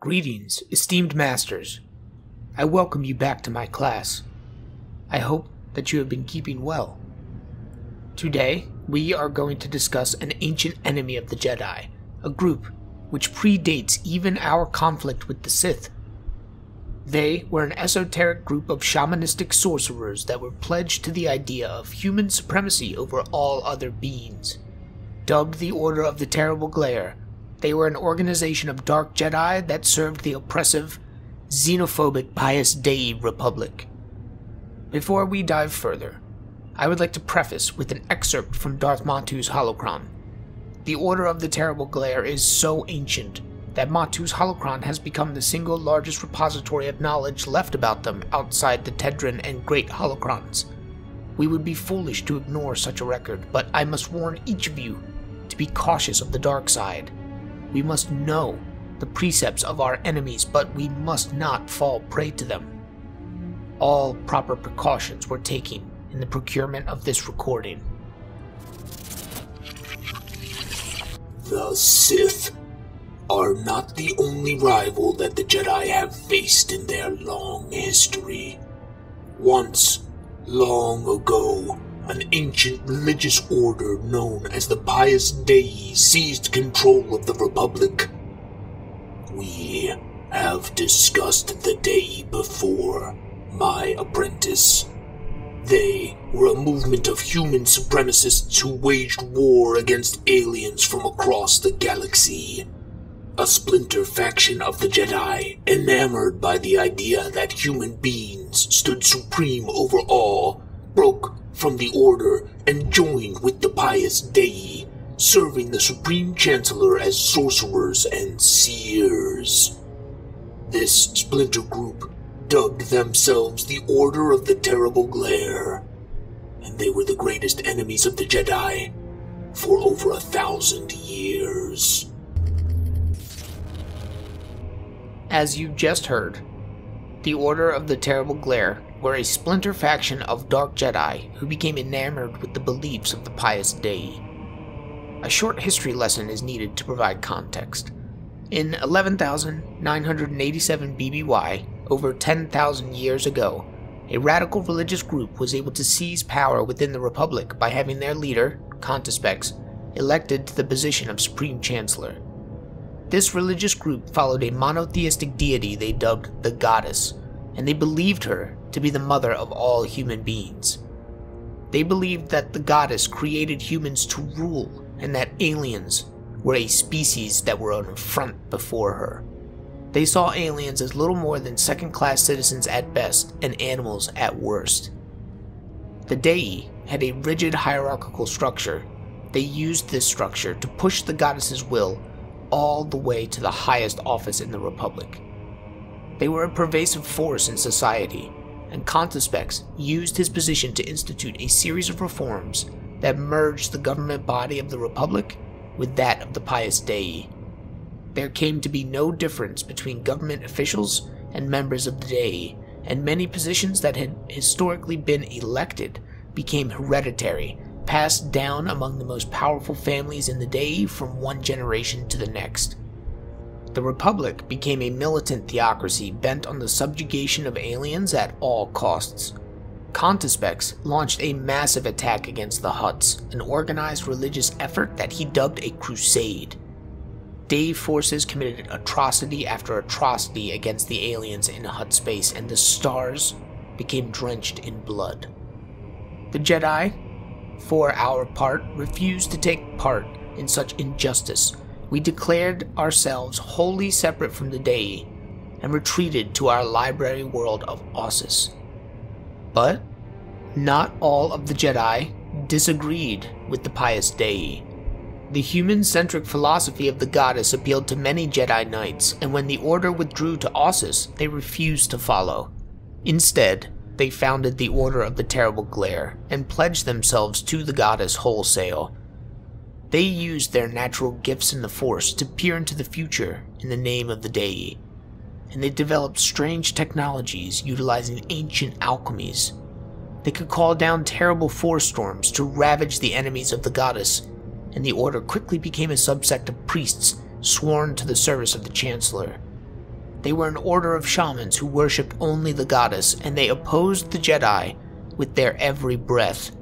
Greetings, esteemed masters. I welcome you back to my class. I hope that you have been keeping well. Today, we are going to discuss an ancient enemy of the Jedi, a group which predates even our conflict with the Sith. They were an esoteric group of shamanistic sorcerers that were pledged to the idea of human supremacy over all other beings. Dubbed the Order of the Terrible Glare, they were an organization of dark Jedi that served the oppressive, xenophobic Pius Dea Republic. Before we dive further, I would like to preface with an excerpt from Darth Matu's holocron. The Order of the Terrible Glare is so ancient that Matu's holocron has become the single largest repository of knowledge left about them outside the Tedryn and Great Holocrons. We would be foolish to ignore such a record, but I must warn each of you to be cautious of the dark side. We must know the precepts of our enemies, but we must not fall prey to them. All proper precautions were taken in the procurement of this recording. The Sith are not the only rival that the Jedi have faced in their long history. Once, long ago, an ancient religious order known as the Pius Dea seized control of the Republic. We have discussed the Dea before, my apprentice. They were a movement of human supremacists who waged war against aliens from across the galaxy. A splinter faction of the Jedi, enamored by the idea that human beings stood supreme over all, broke from the Order and joined with the Pius Dea, serving the Supreme Chancellor as sorcerers and seers. This splinter group dubbed themselves the Order of the Terrible Glare, and they were the greatest enemies of the Jedi for over a thousand years. As you just heard, the Order of the Terrible Glare were a splinter faction of Dark Jedi who became enamored with the beliefs of the Pius Dea. A short history lesson is needed to provide context. In 11,987 BBY, over 10,000 years ago, a radical religious group was able to seize power within the Republic by having their leader, Contispex, elected to the position of Supreme Chancellor. This religious group followed a monotheistic deity they dubbed the Goddess, and they believed her to be the mother of all human beings. They believed that the goddess created humans to rule and that aliens were a species that were an affront before her. They saw aliens as little more than second class citizens at best and animals at worst. The Dea had a rigid hierarchical structure. They used this structure to push the goddess's will all the way to the highest office in the Republic. They were a pervasive force in society, and Contispex used his position to institute a series of reforms that merged the government body of the Republic with that of the Pius Dea. There came to be no difference between government officials and members of the Dea, and many positions that had historically been elected became hereditary, passed down among the most powerful families in the Dea from one generation to the next. The Republic became a militant theocracy bent on the subjugation of aliens at all costs. Contispex launched a massive attack against the Hutts, an organized religious effort that he dubbed a crusade. Dea forces committed atrocity after atrocity against the aliens in Hutt space, and the stars became drenched in blood. The Jedi, for our part, refused to take part in such injustice. We declared ourselves wholly separate from the Dea and retreated to our library world of Ossus. But not all of the Jedi disagreed with the Pius Dea. The human centric philosophy of the goddess appealed to many Jedi Knights, and when the Order withdrew to Ossus, they refused to follow. Instead, they founded the Order of the Terrible Glare and pledged themselves to the goddess wholesale. They used their natural gifts in the Force to peer into the future in the name of the Dea, and they developed strange technologies utilizing ancient alchemies. They could call down terrible force storms to ravage the enemies of the goddess, and the Order quickly became a subsect of priests sworn to the service of the Chancellor. They were an order of shamans who worshipped only the goddess, and they opposed the Jedi with their every breath.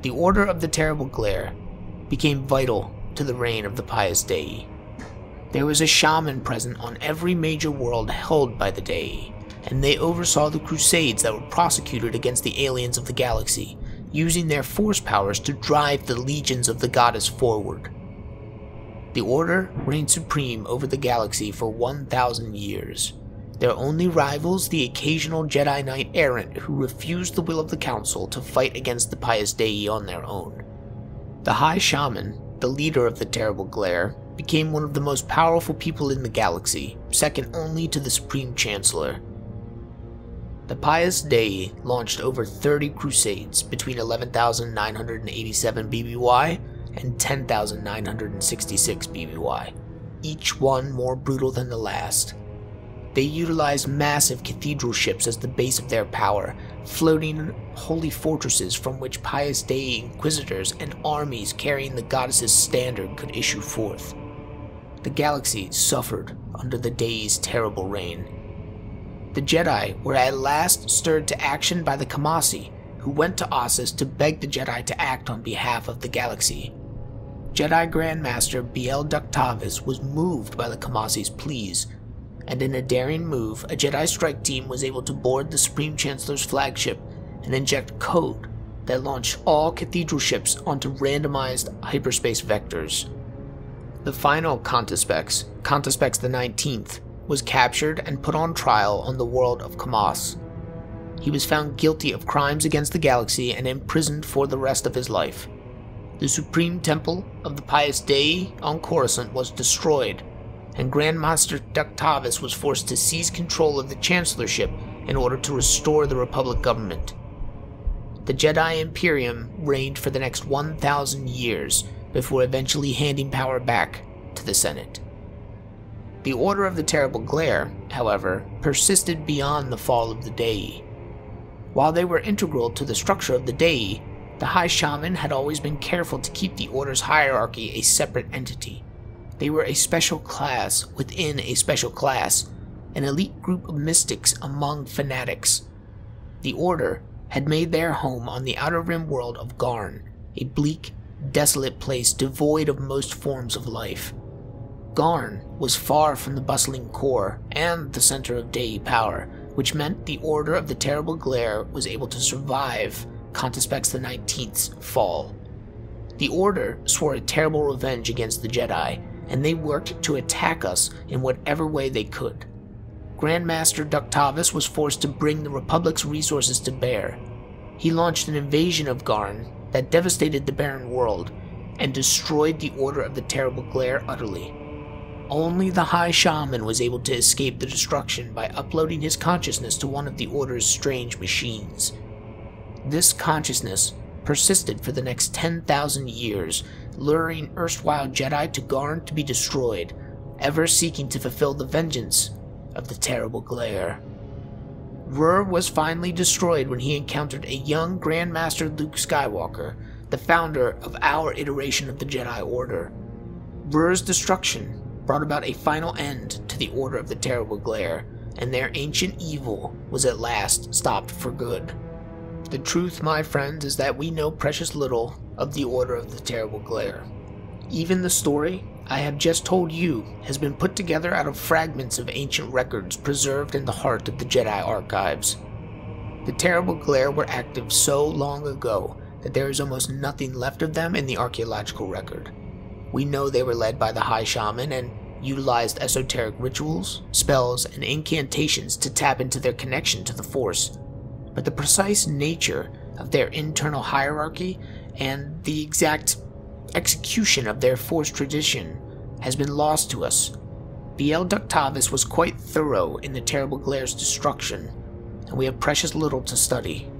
The Order of the Terrible Glare became vital to the reign of the Pius Dea. There was a shaman present on every major world held by the Dea, and they oversaw the crusades that were prosecuted against the aliens of the galaxy, using their force powers to drive the legions of the goddess forward. The Order reigned supreme over the galaxy for 1,000 years. Their only rivals, the occasional Jedi Knight errant who refused the will of the Council to fight against the Pius Dea on their own. The High Shaman, the leader of the Terrible Glare, became one of the most powerful people in the galaxy, second only to the Supreme Chancellor. The Pius Dea launched over 30 crusades between 11,987 BBY and 10,966 BBY, each one more brutal than the last. They utilized massive cathedral ships as the base of their power, floating holy fortresses from which Pius Dea inquisitors and armies carrying the goddess's standard could issue forth. The galaxy suffered under the Dea's terrible reign. The Jedi were at last stirred to action by the Kamasi, who went to Ossus to beg the Jedi to act on behalf of the galaxy. Jedi Grandmaster Biel Ductavis was moved by the Kamasi's pleas, and in a daring move, a Jedi strike team was able to board the Supreme Chancellor's flagship and inject code that launched all cathedral ships onto randomized hyperspace vectors. The final Contispex, Contispex the 19th, was captured and put on trial on the world of Kamas. He was found guilty of crimes against the galaxy and imprisoned for the rest of his life the supreme temple of the Pius Dea on Coruscant was destroyed, and Grandmaster Ductavis was forced to seize control of the Chancellorship in order to restore the Republic government. The Jedi Imperium reigned for the next 1,000 years before eventually handing power back to the Senate. The Order of the Terrible Glare, however, persisted beyond the fall of the Dea. While they were integral to the structure of the Dea, the High Shaman had always been careful to keep the Order's hierarchy a separate entity. They were a special class within a special class, an elite group of mystics among fanatics. The Order had made their home on the outer rim world of Garn, a bleak, desolate place devoid of most forms of life. Garn was far from the bustling core and the center of Dea power, which meant the Order of the Terrible Glare was able to survive Contispex the 19th's fall. The Order swore a terrible revenge against the Jedi, and they worked to attack us in whatever way they could. Grandmaster Ductavis was forced to bring the Republic's resources to bear. He launched an invasion of Garn that devastated the barren world and destroyed the Order of the Terrible Glare utterly. Only the High Shaman was able to escape the destruction by uploading his consciousness to one of the Order's strange machines. This consciousness persisted for the next 10,000 years, luring erstwhile Jedi to Garn to be destroyed, ever seeking to fulfill the vengeance of the terrible glare. Rur was finally destroyed when he encountered a young Grandmaster Luke Skywalker, the founder of our iteration of the Jedi Order. Rur's destruction brought about a final end to the Order of the Terrible Glare, and their ancient evil was at last stopped for good. The truth, my friends, is that we know precious little of the Order of the Terrible Glare. Even the story I have just told you has been put together out of fragments of ancient records preserved in the heart of the Jedi archives. The Terrible Glare were active so long ago that there is almost nothing left of them in the archaeological record. We know they were led by the High Shaman and utilized esoteric rituals, spells, and incantations to tap into their connection to the Force but the precise nature of their internal hierarchy and the exact execution of their forced tradition has been lost to us. Biel Ductavis was quite thorough in the terrible glare's destruction, and we have precious little to study.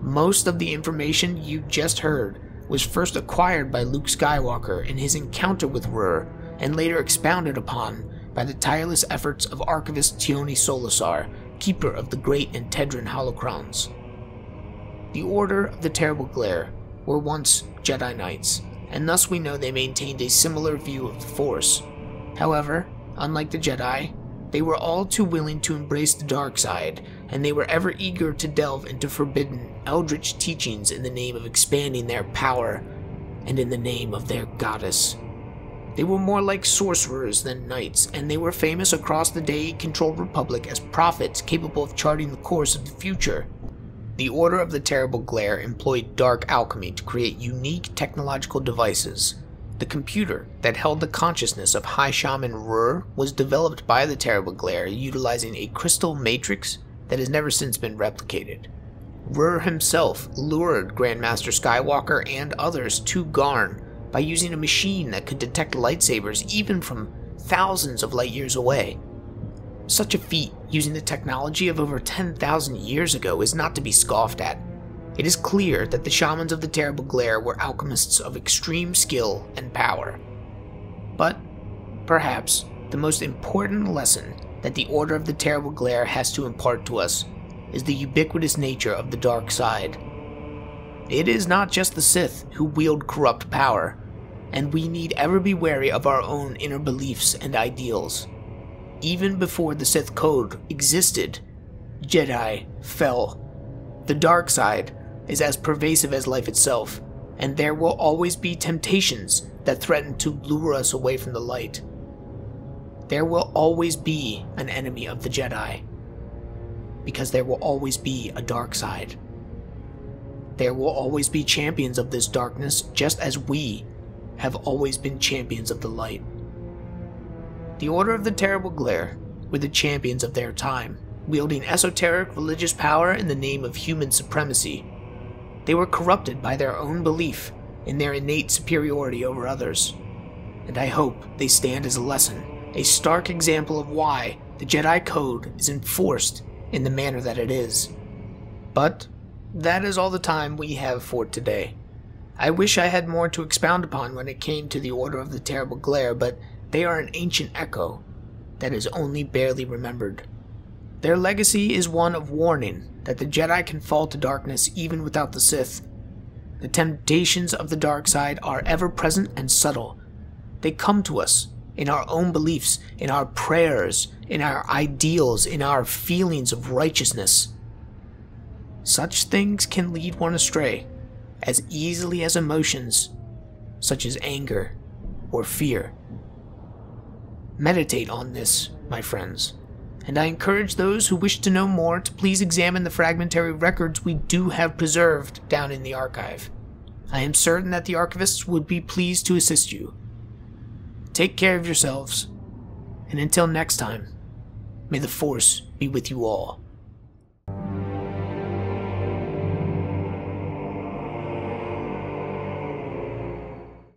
Most of the information you just heard was first acquired by Luke Skywalker in his encounter with Rur, and later expounded upon by the tireless efforts of archivist Tionne Solusar keeper of the great and Tedryn holocrons. The Order of the Terrible Glare were once Jedi Knights, and thus we know they maintained a similar view of the Force. However, unlike the Jedi, They were all too willing to embrace the dark side, and they were ever eager to delve into forbidden, eldritch teachings in the name of expanding their power and in the name of their goddess. They were more like sorcerers than knights, and they were famous across the Dea controlled republic as prophets capable of charting the course of the future. The Order of the Terrible Glare employed dark alchemy to create unique technological devices. The computer that held the consciousness of High Shaman Rur was developed by the Terrible Glare utilizing a crystal matrix that has never since been replicated. Rur himself lured Grandmaster Skywalker and others to Garn by using a machine that could detect lightsabers even from thousands of light years away. Such a feat, using the technology of over 10,000 years ago, is not to be scoffed at. It is clear that the shamans of the Terrible Glare were alchemists of extreme skill and power. But, perhaps, the most important lesson that the Order of the Terrible Glare has to impart to us is the ubiquitous nature of the dark side. It is not just the Sith who wield corrupt power, and we need ever be wary of our own inner beliefs and ideals. Even before the Sith Code existed, Jedi fell. The dark side is as pervasive as life itself, and there will always be temptations that threaten to lure us away from the light. There will always be an enemy of the Jedi because there will always be a dark side. There will always be champions of this darkness, just as we have always been champions of the light. The Order of the Terrible Glare were the champions of their time, wielding esoteric religious power in the name of human supremacy. They were corrupted by their own belief in their innate superiority over others. And I hope they stand as a lesson, a stark example of why the Jedi Code is enforced in the manner that it is. But that is all the time we have for today. I wish I had more to expound upon when it came to the Order of the Terrible Glare, but they are an ancient echo that is only barely remembered. Their legacy is one of warning that the Jedi can fall to darkness even without the Sith. The temptations of the dark side are ever present and subtle. They come to us in our own beliefs, in our prayers, in our ideals, in our feelings of righteousness. Such things can lead one astray as easily as emotions such as anger or fear. Meditate on this, my friends, and I encourage those who wish to know more to please examine the fragmentary records we do have preserved down in the archive. I am certain that the archivists would be pleased to assist you. Take care of yourselves, and until next time, may the Force be with you all.